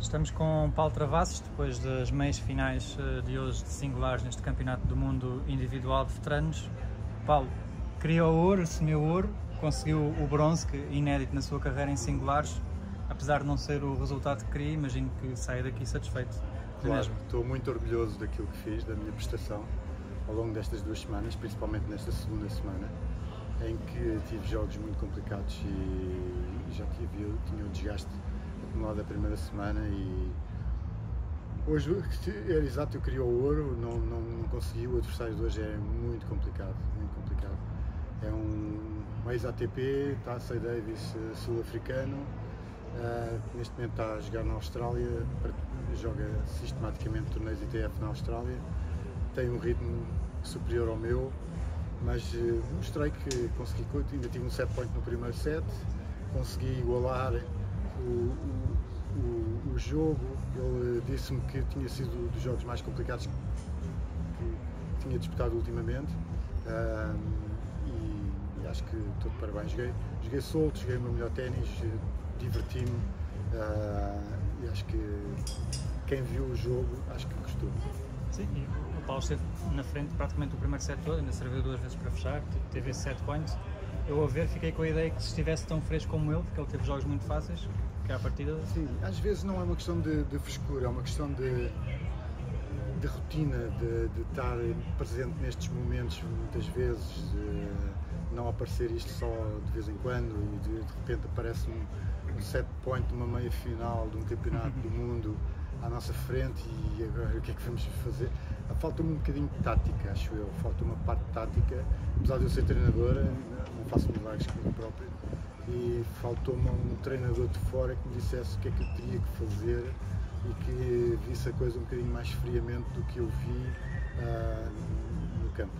Estamos com Paulo Travassos, depois das meias finais eh, de hoje de singulares neste Campeonato do Mundo Individual de Veteranos. Paulo, criou ouro, semeou ouro, conseguiu o bronze, que é inédito na sua carreira em singulares, apesar de não ser o resultado que queria, imagino que saia daqui satisfeito. Claro, estou muito orgulhoso daquilo que fiz, da minha prestação ao longo destas duas semanas, principalmente nesta segunda semana, em que tive jogos muito complicados e já tive, tinha o desgaste acumulado da primeira semana e hoje era exato, eu queria o ouro, não, não, não consegui, o adversário de hoje é muito complicado, muito complicado. É um, um ex-ATP, Taça Davis eh, sul-africano, uh, neste momento está a jogar na Austrália, joga sistematicamente torneios ITF na Austrália, tem um ritmo superior ao meu, mas uh, mostrei que consegui, ainda tive um set point no primeiro set, consegui igualar o, o, o jogo, ele disse-me que tinha sido dos jogos mais complicados que tinha disputado ultimamente um, e, e, acho que estou de parabéns. Joguei, joguei solto, joguei o meu melhor ténis, diverti-me uh, e acho que quem viu o jogo acho que gostou. Sim, o Paulo esteve na frente praticamente o primeiro set todo, ainda serviu duas vezes para fechar, teve esse set point. Eu a ver fiquei com a ideia que se estivesse tão fresco como ele, porque ele teve jogos muito fáceis, que à partida. Sim, às vezes não é uma questão de, de frescura, é uma questão de, de rotina, de, de, estar presente nestes momentos muitas vezes, de não aparecer isto só de vez em quando e de, de repente aparece um, um set point de uma meia final de um campeonato do mundo à nossa frente e agora o que é que vamos fazer? Falta-me um bocadinho de tática, acho eu, falta uma parte tática, apesar de eu ser treinadora, não faço milagres comigo próprio e faltou-me um treinador de fora que me dissesse o que é que eu teria que fazer e que visse a coisa um bocadinho mais friamente do que eu vi uh, no campo.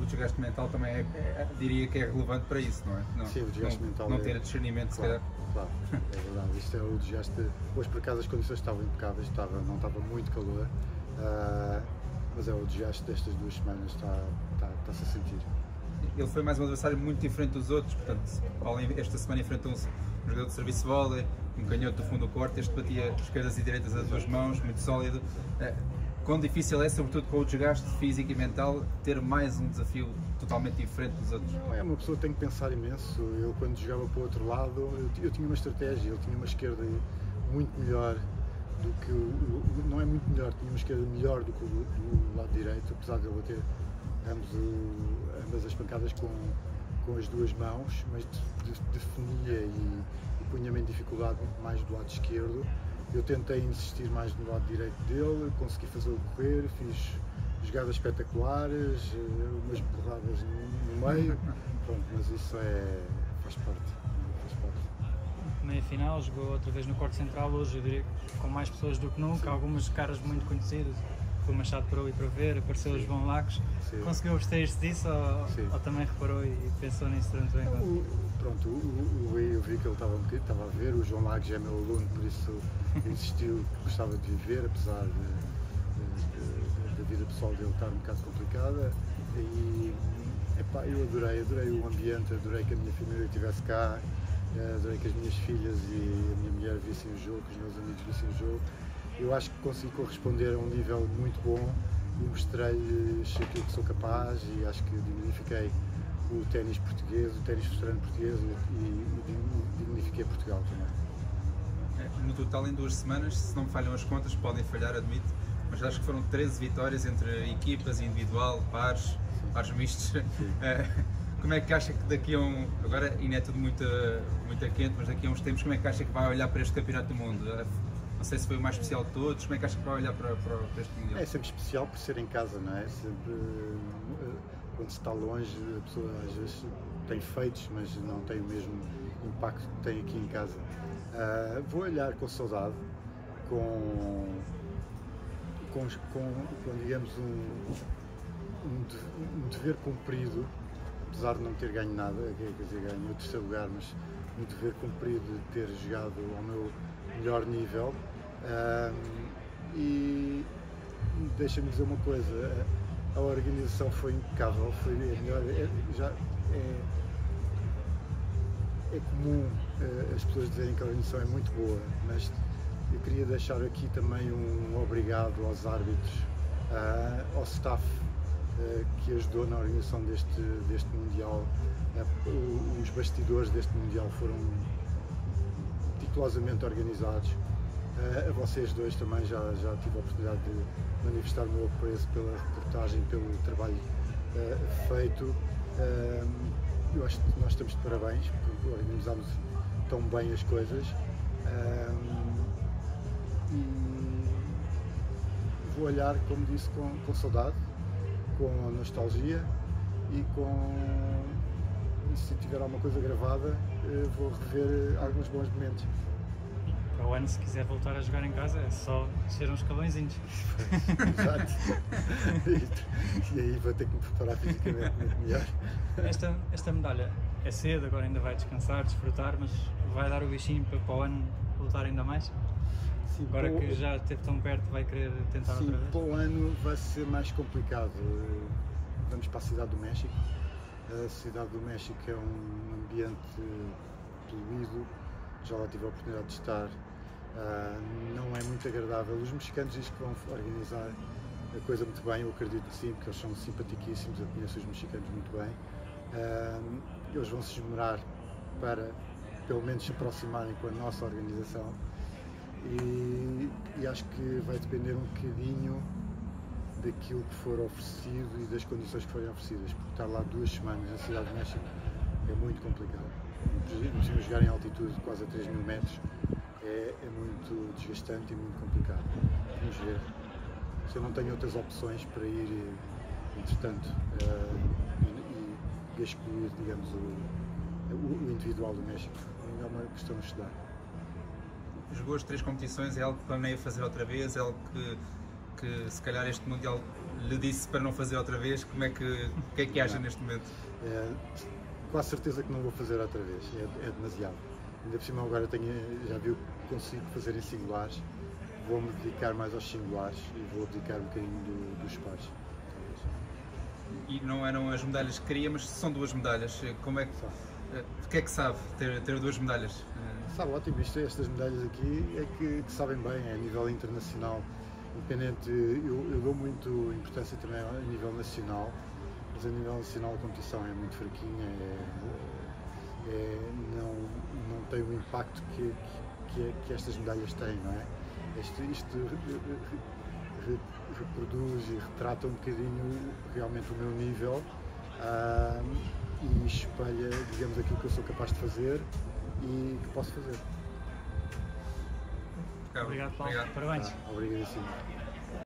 O desgaste mental também é, é, diria que é relevante para isso, não é? Não, Sim, o desgaste não, mental. Não é, ter discernimento, claro, se calhar. Claro, é verdade. Isto é o desgaste. Hoje, por acaso, as condições estavam impecáveis, estava, não estava muito calor, uh, mas é o desgaste destas duas semanas, está, está, está-se a sentir ele foi mais um adversário muito diferente dos outros, portanto, esta semana enfrentou-se um jogador de serviço de vôlei, um canhoto do fundo do corte, este batia esquerdas e direitas a duas mãos, muito sólido. Eh, quão difícil é, sobretudo com o desgaste físico e mental, ter mais um desafio totalmente diferente dos outros? É, uma pessoa tem que pensar imenso. Eu, quando jogava para o outro lado, eu, eu tinha uma estratégia, eu tinha uma esquerda muito melhor do que o, não é muito melhor, tinha uma esquerda melhor do que o do lado direito, apesar de eu bater ambos o, ambas as pancadas com, com as duas mãos, mas de, de, definia e, e punha-me em dificuldade muito mais do lado esquerdo. Eu tentei insistir mais no lado direito dele, consegui fazê-lo correr, fiz jogadas espetaculares, eh, umas borradas no, no meio, Pronto, mas isso é, faz parte. Faz parte. Meia final, jogou outra vez no corte central hoje, eu diria com mais pessoas do que nunca, Sim. algumas caras muito conhecidas o Machado parou e para ver, apareceu Sim. o João Lacos. Sim. Conseguiu abster-se disso ou, ou, também reparou e pensou nisso durante o encontro? Pronto, o, o, eu vi que ele estava um bocadinho, estava a ver, o João Lacos é meu aluno, por isso insistiu que gostava de viver, apesar da vida pessoal dele estar um bocado complicada. E epá, eu adorei, adorei o ambiente, adorei que a minha família estivesse cá, adorei que as minhas filhas e a minha mulher vissem o jogo, que os meus amigos vissem o jogo eu acho que consigo corresponder a um nível muito bom e mostrei-lhes aquilo que sou capaz e acho que dignifiquei o ténis português, o ténis veterano português e, e, dignifiquei Portugal também. É, no total, em duas semanas, se não me falham as contas, podem falhar, admito, mas acho que foram 13 vitórias entre equipas, individual, pares, pares mistos. É, como é que acha que daqui a um. Agora ainda é tudo muito, muito quente, mas daqui a uns tempos, como é que acha que vai olhar para este Campeonato do Mundo? Não sei se foi o mais especial de todos, como é que acha que vai olhar para, para, para este Mundial? É sempre especial por ser em casa, não é? Sempre, eh, quando se está longe, a pessoa às vezes tem feitos, mas não tem o mesmo impacto que tem aqui em casa. Uh, vou olhar com saudade, com, com, com, com digamos, um, um, dever cumprido, apesar de não ter ganho nada, quer dizer, ganho o terceiro lugar, mas um dever cumprido de ter jogado ao meu melhor nível. Um, e deixa-me dizer uma coisa, a organização foi impecável, foi a melhor, é, já é, é comum uh, as pessoas dizerem que a organização é muito boa, mas eu queria deixar aqui também um obrigado aos árbitros, uh, ao staff uh, que ajudou na organização deste, deste Mundial. Uh, os bastidores deste Mundial foram meticulosamente organizados. a vocês dois também já, já tive a oportunidade de manifestar o meu apreço pela reportagem, pelo trabalho feito. eu acho que nós estamos de parabéns por organizarmos tão bem as coisas. vou olhar, como disse, com, com saudade, com nostalgia e com. E se tiver alguma coisa gravada, eh, vou rever alguns bons momentos. Para o ano, se quiser voltar a jogar em casa, é só descer uns escalõezinhos. Exato. e, aí vou ter que me preparar fisicamente muito melhor. Esta, esta medalha é cedo, agora ainda vai descansar, desfrutar, mas vai dar o bichinho para, para o ano lutar ainda mais? Sim, agora que já esteve tão perto, vai querer tentar sim, outra vez? para o ano vai ser mais complicado. Vamos para a Cidade do México. A Cidade do México é um ambiente poluído, já lá tive a oportunidade de estar. Uh, não é muito agradável. Os mexicanos dizem que vão organizar a coisa muito bem, eu acredito que sim, porque eles são simpaticíssimos, eu conheço os mexicanos muito bem. Uh, eles vão se esmerar para, pelo menos, se aproximarem com a nossa organização e, e acho que vai depender um bocadinho daquilo que for oferecido e das condições que forem oferecidas, porque estar lá duas semanas na Cidade de México é muito complicado. Precisamos jogar em altitude quase a 3 mil metros é, é muito desgastante e muito complicado. Vamos ver. Se eu não tenho outras opções para ir, entretanto, uh, e, e digamos, o, o, individual do México, ainda é uma questão de estudar. Jogou as três competições, é algo que planeia fazer outra vez, é algo que, que se calhar este Mundial lhe disse para não fazer outra vez, como é que, o que é que acha neste momento? É, quase certeza que não vou fazer outra vez, é, é demasiado. Ainda por cima agora tenho, já viu que consigo fazer em singulares, vou-me dedicar mais aos singulares e vou dedicar um bocadinho do, dos pares. E não eram as medalhas que queria, mas são duas medalhas. Como é que, eh, o que é que sabe ter, ter duas medalhas? Sabe, ótimo, isto, estas medalhas aqui é que, que, sabem bem, é a nível internacional, independente, eu, eu dou muito importância também a nível nacional, mas a nível nacional a competição é muito fraquinha, é, é, não, não tem o impacto que, que, que, estas medalhas têm, não é? Isto, isto reproduz e retrata um bocadinho realmente o meu nível e espelha, digamos, aquilo que eu sou capaz de fazer e que posso fazer. Obrigado, Paulo. Obrigado. Parabéns. Ah, obrigadíssimo.